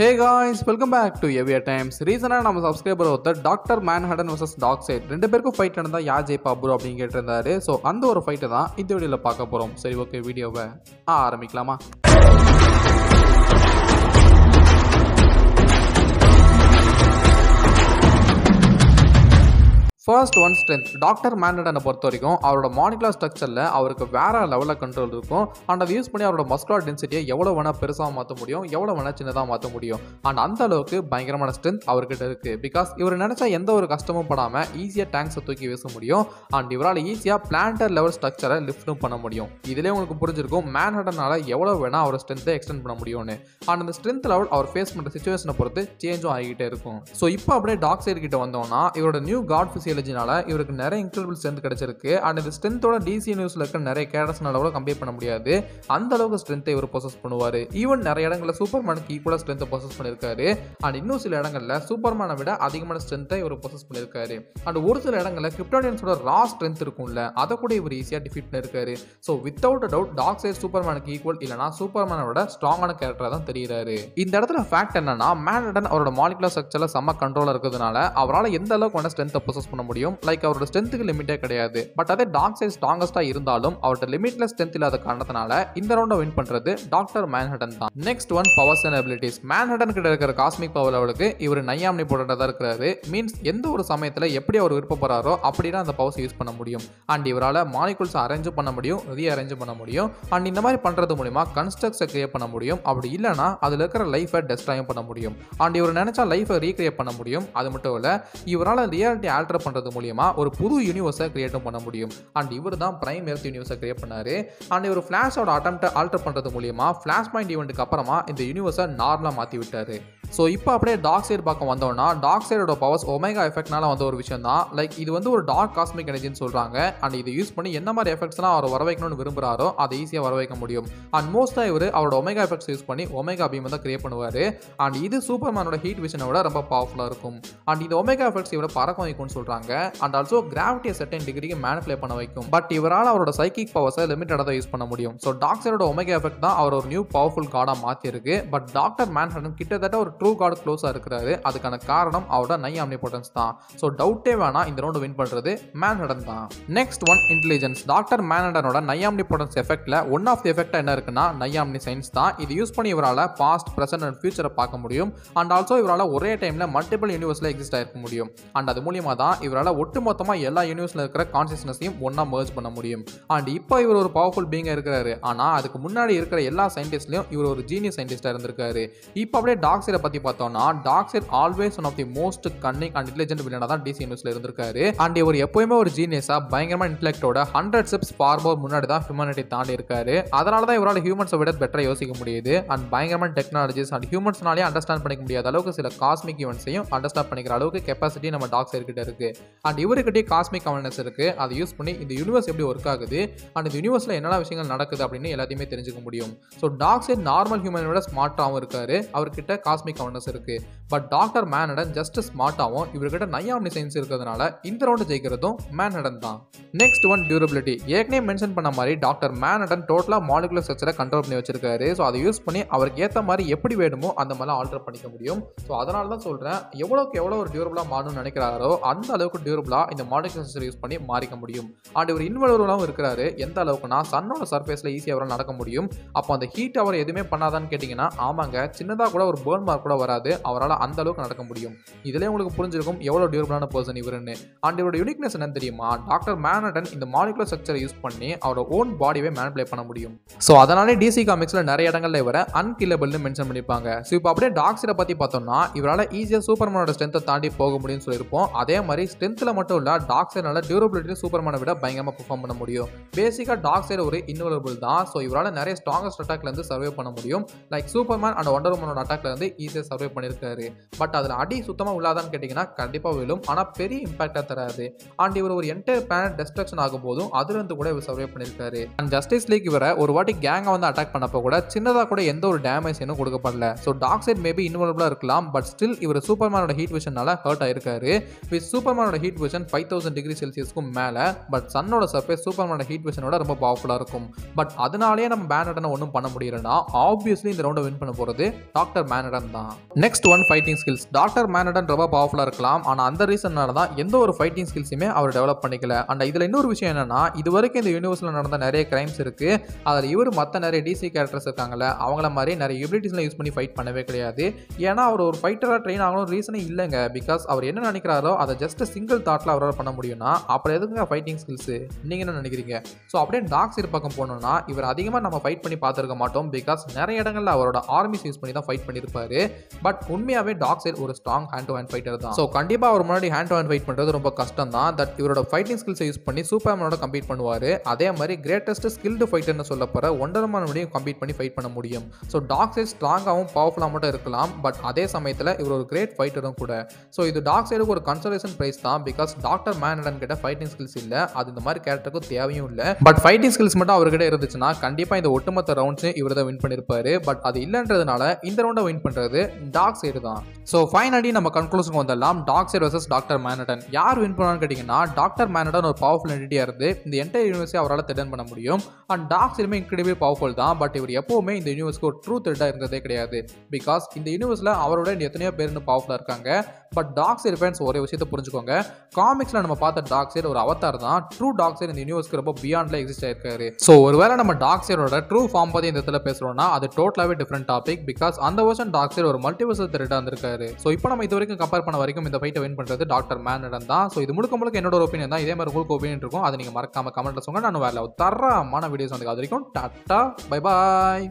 Hey guys welcome back to எவியர் times ரீசனாக நம்ம subscriber ஒருத்தர் doctor Manhattan versus Darkseid ரெண்டு பேருக்கும் ஃபைட் நடந்தால் யார் ஜெயிப்பா ப்ரோ அப்படின்னு கேட்டிருந்தாரு. ஸோ அந்த ஒரு ஃபைட்டை தான் இந்த வீடியோவில் பார்க்க போகிறோம் சரி ஓகே வீடியோவை ஆரம்பிக்கலாமா? ஃபர்ஸ்ட் ஒன் ஸ்ட்ரென்த் டாக்டர் மேண்டனை பொறுத்த வரைக்கும் அவரோட மானிகுலர் ஸ்ட்ரக்சரில் அவருக்கு வேற லெவலில் கண்ட்ரோல் இருக்கும். அண்ட் அதை யூஸ் பண்ணி அவரோட மஸ்குலர் டென்சிட்டியை எவ்வளோ வேணால் பெருசாக மாற்ற முடியும் எவ்வளோ வேணால் சின்னதாக மாற்ற முடியும். அண்ட் அந்த அளவுக்கு பயங்கரமான ஸ்ட்ரென்த் அவர்கிட்ட இருக்குது பிகாஸ் இவர் நினச்சா எந்த ஒரு கஷ்டமும் படாமல் ஈஸியாக டேங்க்ஸை தூக்கி வீச முடியும். அண்ட் இவரால் ஈஸியாக பிளான்டர் லெவல் ஸ்ட்ரக்சரை லிஃப்ட்டும் பண்ண முடியும். இதிலே உங்களுக்கு புரிஞ்சிருக்கும் மேன்ஹட்டனால் எவ்வளோ வேணால் அவர் ஸ்ட்ரென்த்தை எக்ஸ்டெண்ட் பண்ண முடியும்னு. அண்ட் அந்த ஸ்ட்ரென்த் லெவல் அவர் ஃபேஸ் பண்ணுற சுச்சுவேஷனை பொறுத்து சேஞ்சும் ஆகிக்கிட்டே இருக்கும். ஸோ இப்போ அப்படியே டாக் சைடு கிட்ட வந்தோம்னா இவரோட நியூ காட் ஃபிசியாலஜினால இவருக்கு நிறைய இன்க்ரெடிபிள் ஸ்ட்ரென்த் கிடைச்சிருக்கு. அண்ட் இந்த ஸ்ட்ரென்த்தோட டிசி நியூஸில் இருக்க நிறைய கேரக்டர்ஸ்னால கூட கம்பேர் பண்ண முடியாது. அந்த அளவுக்கு ஸ்ட்ரென்த்தை இவர் பொசஸ் பண்ணுவார். ஈவன் நிறைய இடங்களில் சூப்பர்மேனுக்கு ஈக்குவலாக ஸ்ட்ரென்த்தை பொசஸ் பண்ணியிருக்காரு அண்ட் இன்னும் சில இடங்களில் சூப்பர்மேனை விட அதிகமான ஸ்ட்ரென்த்தை இவர் பொசஸ் பண்ணியிருக்காரு அண்ட் ஒரு சில இடங்களில் கிரிப்டானியன்ஸோட ரா ஸ்ட்ரென்த் இருக்கும்ல அதை கூட இவர் ஈஸியாக டிஃபீட் பண்ணியிருக்காரு so without doubt Darkseid சூப்பர்மேனுக்கு ஈக்குவல் இல்லைனா சூப்பர்மேனோட ஸ்ட்ராங்கான கேரக்டராக தான் தெரிகிறாரு இந்த இடத்துல ஃபேக்ட் என்னன்னா மேனடன் அவரோட மாலிகுலர் ஸ்ட்ரக்சரில் செம்ம கண்ட்ரோலாக இருக்கிறதுனால அவரால் எந்த அளவுக்கு வேணால் ஸ்ட்ரென்த்தை பொசஸ் பண்ண முடியும். லைக் அவரோட ஸ்ட்ரென்த்துக்கு லிமிட்டே கிடையாது. பட் அதே டாக் சைட் ஸ்ட்ராங்கஸ்ட்டாக இருந்தாலும் அவரோட லிமிட்ல ஸ்ட்ரென்த் இல்லாத காரணத்தினால இந்த ரவுண்டை வின் பண்ணுறது டாக்டர் மேன்ஹட்டன் தான். Next one powers and abilities Manhattan கிட்ட இருக்கிற காஸ்மிக் பவர் லெவலுக்கு இவர் நையாமணி போடுறதா இருக்கிறாரு. மீன்ஸ் எந்த ஒரு சமயத்தில் எப்படி அவர் விருப்பப்படுறாரோ அப்படின்னா அந்த பவர்ஸ் யூஸ் பண்ண முடியும். அண்ட் இவரால் மாலிகுல்ஸ் அரேஞ்ச் பண்ண முடியும் ரீ அரேஞ்ச் பண்ண முடியும். அண்ட் இந்த மாதிரி பண்ணுறது மூலிமா கன்ஸ்ட்ரக்ட்ஸை கிரியேட் பண்ண முடியும். அப்படி இல்லைனா அதில் இருக்கிற லைஃபை டெஸ்ட்ராயும் பண்ண முடியும். அண்ட் இவர் நினைச்சா லைஃபை ரீக்ரியேட் பண்ண முடியும். அது மட்டும் இல்லை இவரால் ரியாலிட்டி ஆல்டர் பண்ணுறது மூலியமா ஒரு புது யூனிவர்ஸை கிரியேட்டும் பண்ண முடியும். அண்ட் இவர் தான் பிரைம் எர்த் யூனிவர்ஸை கிரியேட் பண்ணாரு. அண்ட் இவர் ஃப்ளாஷோட அட்டம்ப்டை ஆல்டர் பண்ணுறது மூலியமா ஃப்ளாஷ் பாயிண்ட் ஈவெண்ட்டுக்கு அப்புறமா இந்த யூனிவர்ஸை நார்மலாக மாற்றி விட்டார். ஸோ இப்போ அப்படியே டாக் சைடு பக்கம் வந்தோம்னா டாக் சைடோட பவர்ஸ் ஒமேகா எஃபெக்ட்னால வந்த ஒரு விஷயம் தான் லைக் இது வந்து ஒரு டார்க் காஸ்மிக் எனர்ஜின்னு சொல்கிறாங்க அண்ட் இதை யூஸ் பண்ணி என்ன மாதிரி எஃபெக்ட்ஸ்லாம் அவர் வர வைக்கணும்னு விரும்புகிறாரோ அதை ஈஸியாக வர வைக்க முடியும். அண்ட் மோஸ்ட்டாக இவர் அவரோட ஒமேகா எஃபெக்ட்ஸ் யூஸ் பண்ணி ஒமேகா பீம் தான் கிரியேட் பண்ணுவார். அண்ட் இது சூப்பர்மேனோட ஹீட் விஷனை விட ரொம்ப பவர்ஃபுல்லாக இருக்கும். அண்ட் இந்த ஒமேகா எஃபெக்ட்ஸ் இவரை பறக்க வைக்கும்னு சொல்கிறாங்க அண்ட் ஆல்சோ கிராவிட்டியை செட்டன் டிகிரிக்கு மேனிஃபிளே பண்ண வைக்கும். பட் இவரால் அவரோட சைக்கிக் பவர்ஸை லிமிட்டடாக தான் யூஸ் பண்ண முடியும். ஸோ டாக்டரோட ஒமேகா எஃபெக்ட் தான் அவர் ஒரு நியூ பவர்ஃபுல் கார்டாக மாற்றிருக்கு பட் டாக்டர் மேன்ஹட்டன் கிட்டத்தட்ட ஒரு ட்ரூ காட் க்ளோஸாக இருக்கிறாரு. அதுக்கான காரணம் அவரோட நை ஆம்னிபோட்டன்ஸ் தான். ஸோ டவுட்டே வேணா இந்த ரவுண்டு வின் பண்ணுறது மேன்ஹடன் தான். நெக்ஸ்ட் ஒன் இன்டெலிஜென்ஸ் டாக்டர் மேன்ஹடனோட நை ஆம்னிபோட்டன்ஸ் எஃபெக்ட்டில் ஒன் ஆஃப் தி எஃபெக்ட் என்ன இருக்குன்னா நை ஆம்னி சயின்ஸ் தான். இது யூஸ் பண்ணி இவரால் பாஸ்ட் ப்ரெசன்ட் அண்ட் ஃபியூச்சரை பார்க்க முடியும். அண்ட் ஆல்சோ இவரால் ஒரே டைமில் மல்டிபிள் யூனிவர்ஸில் எக்ஸிஸ்ட் ஆகிருக்க முடியும். அண்ட் அது மூலியமாக தான் இவரால் ஒட்டுமொத்தமாக எல்லா யூனிவர்ஸில் இருக்கிற கான்சியஸ்னஸையும் ஒன்றா மர்ஜ் பண்ண முடியும். அண்ட் இப்போ இவர் ஒரு பவர்ஃபுல் பீங்காக இருக்கிறாரு. ஆனால் அதுக்கு முன்னாடி இருக்கிற எல்லா சயின்டிஸ்ட்லையும் இவர் ஒரு ஜீனியஸ் சயின்டிஸ்டாக இருந்திருக்காரு. இப்போ அப்படியே டாக் பற்றி பார்த்தோம்னா Darkseid always one of the most cunning and intelligent வில்லனா தான் டிசி நியூஸ்ல இருந்திருக்காரு. அண்ட் இவர் எப்போயுமே ஒரு ஜீனியஸா பயங்கரமா இன்டெலெக்டோட ஹண்ட்ரட் ஸ்டெப்ஸ் ஃபார்மோர் முன்னாடி தான் ஹியூமனிட்டி தாண்டி இருக்காரு. அதனால தான் இவரால் ஹியூமன்ஸை விட பெட்டரா யோசிக்க முடியுது. அண்ட் பயங்கரமான டெக்னாலஜிஸ் அண்ட் ஹியூமன்ஸ்னாலே அண்டர்ஸ்டாண்ட் பண்ணிக்க முடியாத அளவுக்கு சில காஸ்மிக் ஈவெண்ட்ஸையும் அண்டர்ஸ்டாண்ட் பண்ணிக்கிற அளவுக்கு கெப்பாசிட்டி நம்ம டாக் சைட் கிட்ட இருக்கு. அண்ட் இவருக்கிட்டே காஸ்மிக் அவேர்னஸ் இருக்கு. அதை யூஸ் பண்ணி இந்த யூனிவர்ஸ் எப்படி ஒர்க் ஆகுது? அண்ட் இந்த யூனிவர்ஸில் என்னென்ன விஷயங்கள் நடக்குது அப்படின்னு எல்லாத்தையுமே தெரிஞ்சுக்க முடியும். ஸோ டாக் சைட் நார்மல் ஹியூமனோட ஸ்மார்ட்டாகவும் இருக்காரு. அவர்கிட்ட காஸ்மிக் கவர்னஸ் இருக்கு. பட் டாக்டர் மேனடன் ஜஸ்ட் ஸ்மார்ட்டாகவும் இவர்கிட்ட நையாமணி சயின்ஸ் இருக்கிறதுனால இந்த ரவுண்டு ஜெயிக்கிறதும் மேனடன் தான். நெக்ஸ்ட் ஒன் டியூரபிலிட்டி ஏற்கனவே மென்ஷன் பண்ண மாதிரி டாக்டர் மேனடன் டோட்டலாக மாலிகுலர் ஸ்ட்ரக்சரை கண்ட்ரோல் பண்ணி வச்சிருக்காரு. ஸோ அதை யூஸ் பண்ணி அவருக்கு ஏற்ற மாதிரி எப்படி வேணுமோ அந்த மாதிரிலாம் ஆல்டர் பண்ணிக்க முடியும். ஸோ அதனால தான் சொல்கிறேன் எவ்வளோக்கு எவ்வளோ ஒரு டியூரபிளாக மாறணும்னு நினைக்கிறாரோ அந்த அளவுக்கு டியூரபிளாக இந்த மாலிகுலர் ஸ்ட்ரக்சர் யூஸ் பண்ணி மாறிக்க முடியும். அண்ட் இவர் இன்வெல்வராகவும் இருக்கிறாரு. எந்த அளவுக்குனா சன்னோட சர்ஃபேஸில் ஈஸியாக அவரால் நடக்க முடியும். அப்போ அந்த ஹீட் அவர் எதுவுமே பண்ணாதான்னு கேட்டிங்கன்னா ஆமாங்க சின்னதாக கூட ஒரு பேர்ன் மார்க் கூட வராது. அவரால் அந்த அளவுக்கு நடக்க முடியும். இதிலே உங்களுக்கு புரிஞ்சிருக்கும் எவ்வளோ டியூரபிளான பர்சன் இவருன்னு. அண்ட் இவரோட யூனிக்னஸ் என்னன்னு தெரியுமா? டாக்டர் மேனடன் இந்த மாலிகுலர் ஸ்ட்ரக்சரை யூஸ் பண்ணி அவரோட ஓன் பாடியை மேனிப்ளே பண்ண முடியும். ஸோ அதனாலே டிசி காமிக்ஸில் நிறைய இடங்களில் இவரை அன்கில்லபிள்னு மென்ஷன் பண்ணியிருப்பாங்க ஸோ இப்போ அப்படியே டாக்ஸரை பற்றி பார்த்தோம்னா இவரால் ஈஸியாக சூப்பர்மேனோட ஸ்ட்ரென்த்தை தாண்டி போக முடியும்னு சொல்லியிருப்போம். அதே மாதிரி ஸ்ட்ரென்த்தில் மட்டும் இல்லை டாக்ஸர்னால டியூரபிலிட்டி சூப்பர்மேனை விட பயங்கரமாக பெர்ஃபார்ம் பண்ண முடியும். பேசிக்காக டாக்ஸர் ஒரு இன்னோலபிள் தான். ஸோ இவரால் நிறைய ஸ்ட்ராங்கஸ்ட் அட்டாக்லேருந்து சர்வே பண்ண முடியும். லைக் சூப்பர்மேன் அண்ட் ஒண்டர் உமனோட அட்டாக்லேருந்து ஈஸியாக ஈஸியாக சர்வே பண்ணியிருக்காரு பட் அதில் அடி சுத்தமாக உள்ளாதான்னு கேட்டிங்கன்னா கண்டிப்பாக விழும். ஆனால் பெரிய இம்பாக்டாக தராது. அண்ட் இவர் ஒரு என்டையர் பிளானட் டெஸ்ட்ரக்ஷன் ஆகும் போதும் அதுலேருந்து கூட இவர் சர்வே பண்ணியிருக்காரு அண்ட் ஜஸ்டிஸ் லீக் இவரை ஒரு வாட்டி கேங்கை வந்து அட்டாக் பண்ணப்போ கூட சின்னதாக கூட எந்த ஒரு டேமேஜ் இன்னும் கொடுக்கப்படல. ஸோ டாக் சைட் மேபி இன்வால்வ்லாக இருக்கலாம். பட் ஸ்டில் இவர் சூப்பர்மேனோட ஹீட் விஷனால ஹர்ட் ஆயிருக்காரு. With சூப்பர்மேனோட heat vision five thousand degree செல்சியஸ்க்கும் மேலே பட் சன்னோட சர்ஃபேஸ் சூப்பர்மேனோட ஹீட் விஷனோட ரொம்ப பவர்ஃபுல்லாக இருக்கும். பட் அதனாலேயே நம்ம பேனடனை ஒன்றும் பண்ண முடியலன்னா ஆப்வியஸ்லி இந்த ரவுண்டை வின் பண்ண போகிறது டாக்டர் மேனடன் தான் தான் next one fighting skills doctor Manhattan ரொம்ப பவர்ஃபுல்லாக இருக்கலாம். ஆனால் அந்த ரீசன்னால தான் எந்த ஒரு ஃபைட்டிங் ஸ்கில்ஸுமே அவர் டெவலப் பண்ணிக்கல. அண்ட் இதில் இன்னொரு விஷயம் என்னன்னா இது வரைக்கும் இந்த யூனிவர்ஸில் நடந்த நிறைய கிரைம்ஸ் இருக்குது அதில் இவர் மற்ற நிறைய டிசி கேரக்டர்ஸ் இருக்காங்கல்ல அவங்கள மாதிரி நிறைய எபிலிட்டிஸ்லாம் யூஸ் பண்ணி ஃபைட் பண்ணவே கிடையாது. ஏன்னா அவர் ஒரு ஃபைட்டராக ட்ரெயின் ஆகணும் ரீசனே இல்லைங்க. பிகாஸ் அவர் என்ன நினைக்கிறாரோ அதை ஜஸ்ட் சிங்கிள் தாட்டில் அவரால் பண்ண முடியும்னா அப்புறம் எதுக்குங்க ஃபைட்டிங் ஸ்கில்ஸு நீங்கள் என்ன நினைக்கிறீங்க? ஸோ அப்படியே டாக் சைடு பக்கம் போனோம்னா இவர் அதிகமாக நம்ம ஃபைட் பண்ணி பார்த்துருக்க மாட்டோம். பிகாஸ் நிறைய இடங்களில் அவரோட ஆர்மிஸ் யூஸ் பண்ணி தான் ஃபைட் பண்ணியிருப்பாரு. பட் உண்மையாகவே டாக் சைடு ஒரு strong hand to hand fighter தான். ஸோ கண்டிப்பாக அவர் முன்னாடி ஹேண்ட் டு ஹேண்ட் ஃபைட் பண்ணுறது ரொம்ப கஷ்டம் தான். தட் இவரோட ஃபைட்டிங் ஸ்கில்ஸை யூஸ் பண்ணி சூப்பர்மேனோட கம்பீட் பண்ணுவார். அதே மாதிரி கிரேட்டஸ்ட் ஸ்கில்டு ஃபைட்டர்னு சொல்ல போகிற ஒண்டர்மேனோடையும் கம்பீட் பண்ணி ஃபைட் பண்ண முடியும். ஸோ டாக் சைடு ஸ்ட்ராங்காகவும் பவர்ஃபுல்லாக மட்டும் இருக்கலாம். பட் அதே சமயத்தில் இவர் ஒரு கிரேட் ஃபைட்டரும் கூட. ஸோ இது டாக் சைடுக்கு ஒரு கன்சர்வேஷன் ப்ரைஸ் தான். பிகாஸ் டாக்டர் மேனடன் கிட்ட ஃபைட்டிங் ஸ்கில்ஸ் இல்லை. அது இந்த மாதிரி கேரக்டருக்கும் தேவையும் இல்லை. பட் ஃபைட்டிங் ஸ்கில்ஸ் மட்டும் அவர்கிட்ட இருந்துச்சுன்னா கண்டிப்பாக இந்த ஒட்டுமொத்த ரவுண்ட்ஸையும் இவர் தான் வின் பண்ணியிருப்பாரு பட் அது இல்லைன்றதுனால இந்த ரவுண்டை வின் பண்ணுறது டாக் சைடு தான். ஸோ ஃபைனலி நம்ம கன்க்ளூஷனுக்கு வந்தெல்லாம் Darkseid versus doctor Manhattan யார் வின் பண்ணான்னு கேட்டிங்கன்னா டாக்டர் மேனடன் ஒரு பவர்ஃபுல் என்டிட்டியாக இருந்து இந்த என்டையர் யூனிவர்ஸை அவரால் திடன் பண்ண முடியும். அண்ட் டாக் சைடுமே இன்க்ரெடிபிள் பவர்ஃபுல் தான். பட் இவர் எப்போவுமே இந்த யூனிவர்ஸ்க்கு ஒரு ட்ரூ த்ரெட்டாக இருந்ததே கிடையாது. பிகாஸ் இந்த யூனிவர்ஸில் அவரோட எத்தனையோ பேர் இன்னும் பவர்ஃபுல்லாக இருக்காங்க. பட் டாக் சைடு ஃபேன்ஸ் ஒரே விஷயத்தை புரிஞ்சுக்கோங்க. காமிக்ஸில் நம்ம பார்த்த டாக் சைடு ஒரு அவத்தார் தான். ட்ரூ டாக் சைடு இந்த யூனிவர்ஸ்க்கு ரொம்ப பியாண்டில் எக்ஸிஸ்ட் ஆயிருக்காரு. ஸோ ஒருவேளை நம்ம டாக் சைடோட ட்ரூ ஃபார்ம் பற்றி இந்த இடத்துல பேசுகிறோம்னா அது டோட்டலாகவே டிஃப்ரெண்ட் டாபிக் பிகாஸ் அந்த வருஷன் டாக் சைடு ஒரு மல்டிவர்சல் த்ரெட்டாக இருந்திருக்காரு ஸோ இப்போ நம்ம இது வரைக்கும் கம்பேர் பண்ண வரைக்கும் இந்த ஃபைட்டை வின் பண்ணுறது டாக்டர் மேனடன் தான். ஸோ இது முழுக்க முழுக்க என்னோட ஒப்பீனியன் தான். இதே மாதிரி உங்களுக்கு ஒப்பீனியன் இருக்கும். அதை நீங்கள் மறக்காம கமெண்ட்டில் சொல்லுங்க. நான் வேலை தரமான வீடியோஸ் வந்து அது வரைக்கும். Tata bye bye